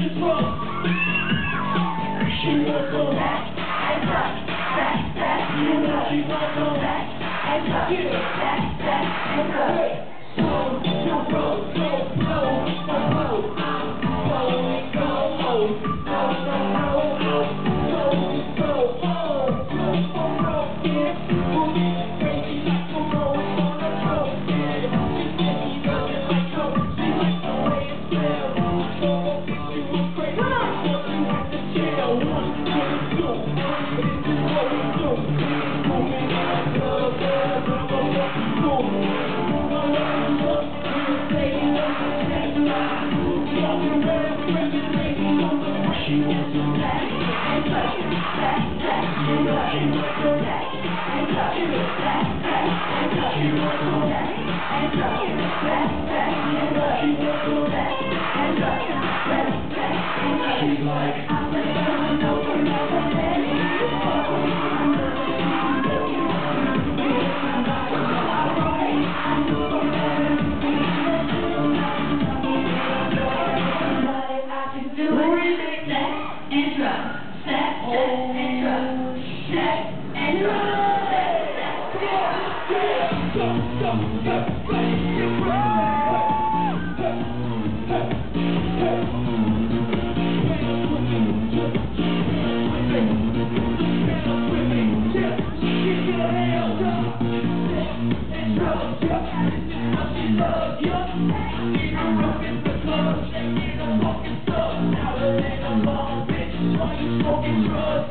She won't go back back, back, you know she won't go back back, back So, broke, so, so. Thank you. She wants. She's like, Smoking drugs.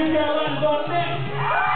Miguel and Gomez.